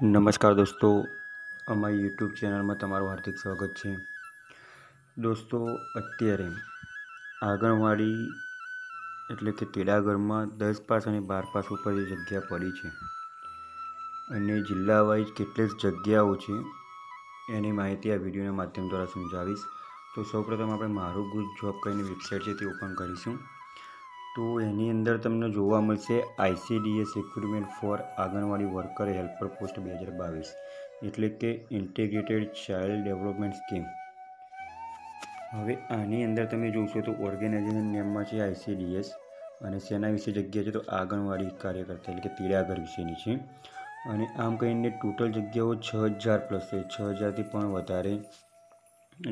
નમસ્કાર દોસ્તો, અમારી યુટ્યુબ ચેનલમાં તમારું હાર્દિક સ્વાગત છે. દોસ્તો, અત્યારે આંગણવાડી એટલે કે તેડાગરમાં દસ પાસ અને બાર પાસ ઉપર જે જગ્યા પડી છે અને જિલ્લા વાઇઝ કેટલી જગ્યાઓ છે એની માહિતી આ વિડીયોના માધ્યમ દ્વારા સમજાવીશ. તો સૌપ્રથમ આપણે મારું ગુજ જોબ કરીને વેબસાઇટ છે તે ઓપન કરીશું. તો એની અંદર તમને જોવા મળશે ICDS recruitment for anganwadi worker helper post બે હજાર બાવીસ. એટલે કે ઇન્ટિગ્રેટેડ ચાઇલ્ડ ડેવલપમેન્ટ સ્કીમ હવે આની અંદર તમે જોશો તો ઓર્ગેનાઇઝેશન નેમમાં છે આઈસીડીએસ અને શેના વિશે જગ્યા છે તો આંગણવાડી કાર્યકર્તા એટલે કે તીડાગર વિશેની છે. અને આમ કહીને ટોટલ જગ્યાઓ છ હજાર પ્લસ છે. છ હજારથી પણ વધારે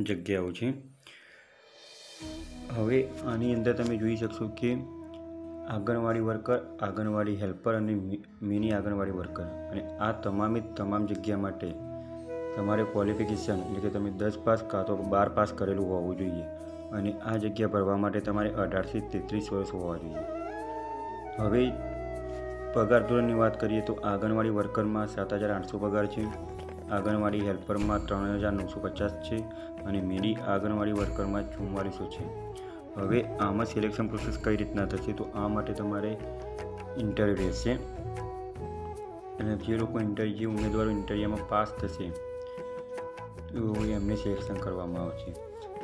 જગ્યાઓ છે. હવે આની અંદર તમે જોઈ શકશો કે આંગણવાડી વર્કર, આંગણવાડી હેલ્પર અને મિની આંગણવાડી વર્કર. અને આ તમામે તમામ જગ્યા માટે તમારે ક્વોલિફિકેશન એટલે કે તમે દસ પાસ કાં તો બાર પાસ કરેલું હોવું જોઈએ. અને આ જગ્યા ભરવા માટે તમારે અઢારથી તેત્રીસ વર્ષ હોવા જોઈએ. હવે પગાર ધોરણની વાત કરીએ તો આંગણવાડી વર્કરમાં સાત હજાર આઠસો પગાર છે, આંગણવાડી હેલ્પરમાં ત્રણ હજાર નવસો પચાસ છે અને મિની આંગણવાડી વર્કરમાં ચુમ્માલીસો છે. હવે આમાં સિલેક્શન પ્રોસેસ કઈ રીતના થશે તો આ માટે તમારે ઇન્ટરવ્યૂ રહેશે. અને જે લોકો ઇન્ટરવ્યુ ઉમેદવારો ઇન્ટરવ્યુમાં પાસ થશે, તો એમને સિલેક્શન કરવામાં આવશે.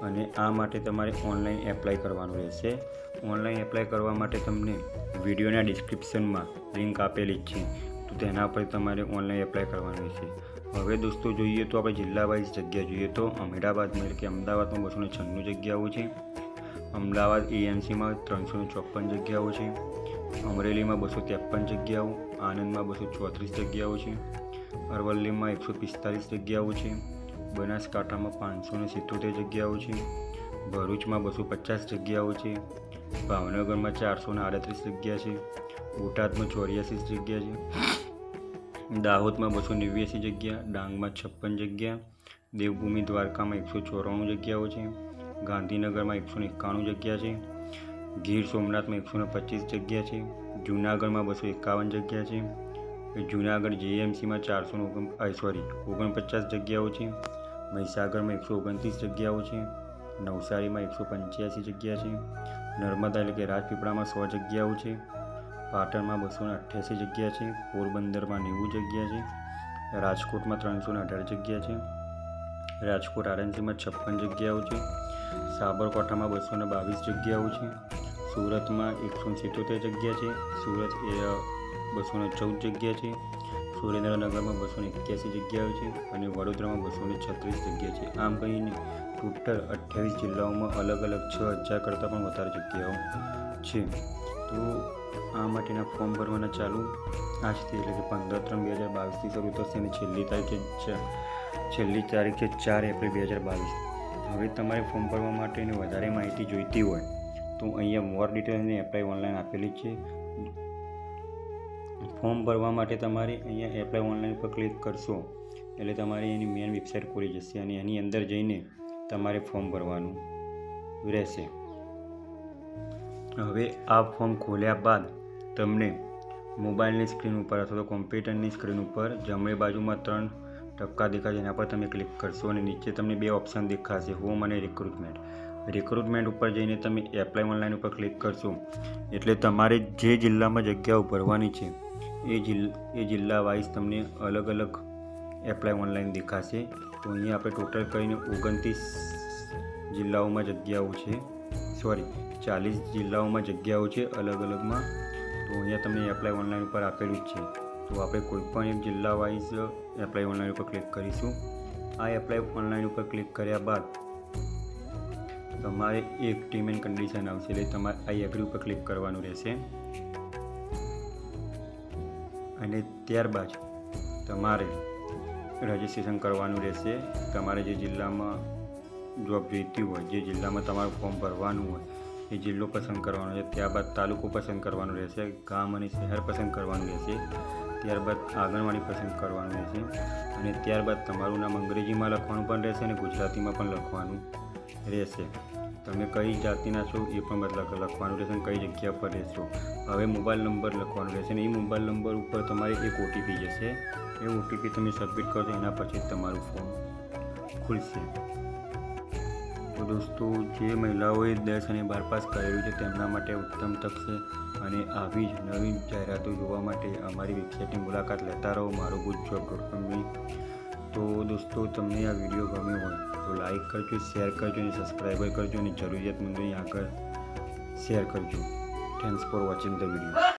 અને આ માટે તમારે ઓનલાઈન એપ્લાય કરવાનું રહેશે. ઓનલાઈન એપ્લાય કરવા માટે તમને વિડીયોના ડિસ્ક્રિપ્શનમાં લિંક આપેલી જ છે. તો તેના પર તમારે ઓનલાઈન એપ્લાય કરવાનું રહેશે. હવે દોસ્તો જોઈએ તો આપણે જિલ્લા વાઇઝ જગ્યા જોઈએ તો અમદાવાદમાં એટલે કે અમદાવાદમાં બસો છન્નું જગ્યાઓ છે. અમદાવાદ એએમસીમાં ત્રણસો ચોપન જગ્યાઓ છે. અમરેલીમાં બસો ત્રેપન જગ્યાઓ, આણંદમાં બસો ચોત્રીસ જગ્યાઓ છે. અરવલ્લીમાં એકસો પિસ્તાલીસ જગ્યાઓ છે. બનાસકાંઠામાં પાંચસો ને સિત્તોતેર જગ્યાઓ છે. ભરૂચમાં બસો પચાસ જગ્યાઓ છે. ભાવનગરમાં ચારસો ને આડત્રીસ જગ્યા છે. બોટાદમાં ચોર્યાસી જગ્યા છે. દાહોદમાં બસો નેવ્યાસી જગ્યા, ડાંગમાં છપ્પન જગ્યા, દેવભૂમિ દ્વારકામાં એકસો ચોરાણું જગ્યાઓ છે. ગાંધીનગરમાં એકસો એકાણું જગ્યા છે. ગીર સોમનાથમાં એકસો પચીસ જગ્યા છે. જૂનાગઢમાં બસો એકાવન જગ્યા છે. જૂનાગઢ જીએમસીમાં ચારસો ઓગણ સોરી ઓગણપચાસ જગ્યાઓ છે. મહીસાગરમાં એકસો ઓગણત્રીસ જગ્યાઓ છે. નવસારીમાં એકસો પંચ્યાસી જગ્યા છે. નર્મદા એટલે કે રાજપીપળામાં સો જગ્યાઓ છે. પાટણમાં બસો અઠ્યાસી જગ્યા છે. પોરબંદરમાં નેવું જગ્યા છે. રાજકોટમાં ત્રણસો અઢાર જગ્યા છે. રાજકોટ આરએનસીમાં છપ્પન જગ્યાઓ છે. સાબરકાંઠામાં બસો ને બાવીસ જગ્યાઓ છે. સુરતમાં એકસો સિત્તોતેર જગ્યા છે. સુરત એ બસો ને ચૌદ જગ્યા છે. સુરેન્દ્રનગરમાં બસો ને એક્યાસી જગ્યાઓ છે અને વડોદરામાં બસો ને છત્રીસ જગ્યા છે. આમ કહીને ટોટલ અઠ્યાવીસ જિલ્લાઓમાં અલગ અલગ છ હજાર કરતાં પણ વધારે જગ્યાઓ છે. તો આ માટેના ફોર્મ ભરવાના ચાલુ. આજથી એટલે કે પંદર ત્રણ બે હજાર બાવીસથી શરૂ થશે અને છેલ્લી તારીખે છેલ્લી તારીખે ચાર એપ્રિલ બે હજાર બાવીસ. હવે તમારે ફોર્મ ભરવા માટેની વધારે માહિતી જોઈતી હોય, તો અહીંયા મોર ડિટેલ્સની એપ્લાય ઓનલાઈન આપેલી છે. ફોર્મ ભરવા માટે તમારે અહીંયા એપ્લાય ઓનલાઈન પર ક્લિક કરશો, એટલે તમારી એની મેન વેબસાઇટ ખોલી જશે અને એની અંદર જઈને તમારે ફોર્મ ભરવાનું રહેશે. હવે આ ફોર્મ ખોલ્યા બાદ તમને મોબાઈલની સ્ક્રીન ઉપર અથવા તો કોમ્પ્યુટરની સ્ક્રીન ઉપર જમણી બાજુમાં ત્રણ ટપકા દેખાશે એના પર તમે ક્લિક કરશો અને નીચે તમને બે ઓપ્શન દેખાશે હોમ અને રિક્રુટમેન્ટ રિક્રુટમેન્ટ ઉપર જઈને તમે એપ્લાય ઓનલાઈન ઉપર ક્લિક કરશો. એટલે તમારે જે જિલ્લામાં જગ્યાઓ ભરવાની છે, એ જિલ્લા એ જિલ્લા વાઇઝ તમને અલગ અલગ એપ્લાય ઓનલાઈન દેખાશે. તો અહીંયા આપણે ટોટલ કરીને ઓગણત્રીસ જિલ્લાઓમાં જગ્યાઓ છે. સોરી ચાલીસ જિલ્લાઓમાં જગ્યાઓ છે અલગ અલગમાં. તો અહીંયા તમને એપ્લાય ઓનલાઈન ઉપર આપેલું જ છે. તો આપણે કોઈપણ એક જિલ્લા વાઇઝ એપ્લાય ઓનલાઈન ઉપર ક્લિક કરીશું. આ એપ્લાય ઓનલાઈન ઉપર ક્લિક કર્યા બાદ તમારે એક ટીમ એન્ડ કન્ડિશન આવશે, એટલે તમારે આઈ એગ્રી ઉપર ક્લિક કરવાનું રહેશે. અને ત્યારબાદ તમારે રજિસ્ટ્રેશન કરવાનું રહેશે. તમારે જે જિલ્લામાં જોબ જોઈતી હોય, જે જિલ્લામાં તમારું ફોર્મ ભરવાનું હોય, એ જિલ્લો પસંદ કરવાનો છે. ત્યારબાદ તાલુકો પસંદ કરવાનો રહેશે, ગામ અને શહેર પસંદ કરવાનું રહેશે. ત્યારબાદ આંગણવાડી પસંદ કરવાનું રહેશે અને ત્યારબાદ તમારું નામ અંગ્રેજીમાં લખવાનું પણ રહેશે અને ગુજરાતીમાં પણ લખવાનું રહેશે. તમે કઈ જાતિના છો એ પણ બદલા લખવાનું રહેશે અને કઈ જગ્યા પર રહેશો. હવે મોબાઈલ નંબર લખવાનો રહેશે અને એ મોબાઈલ નંબર ઉપર તમારે એક ઓટીપી જશે. એ ઓટીપી તમે સબમિટ કરશો, એના પછી તમારું ફોર્મ ખુલશે. તો દોસ્તો, જે મહિલાઓએ દસ અને બાર પાસ કરેલું છે, તેમના માટે ઉત્તમ તક છે. અને આવી જ નવી જાહેરાતો જોવા માટે અમારી વેબસાઇટની મુલાકાત લેતા રહો. મારો ગુડ જોબ ડોટ કોમની તો દોસ્તો, તમને આ વીડિયો ગમ્યો હોય તો લાઈક કરજો શેર કરજો અને સબસ્ક્રાઈબર કરજો અને જરૂરિયાતમંદોની આગળ શેર કરજો. Thanks for watching the video